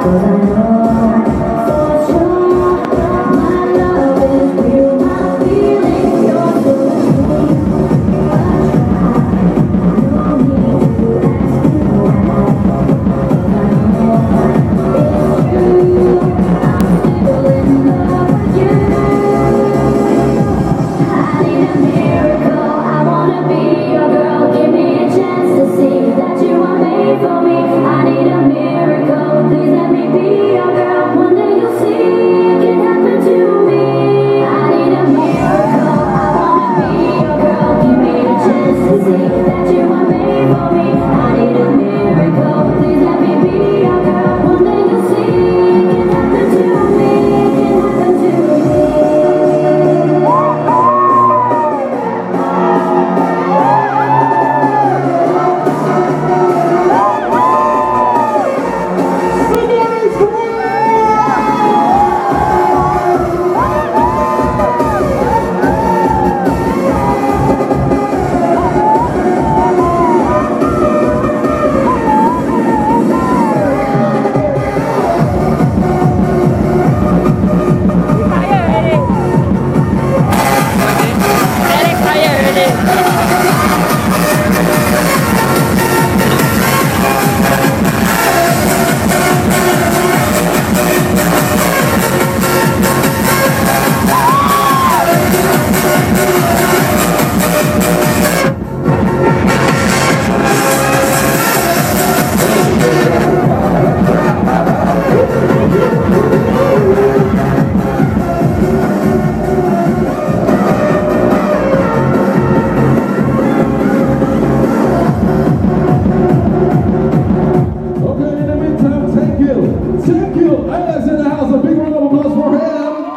But I you were made for me. I need a miracle. Please let me be. minute.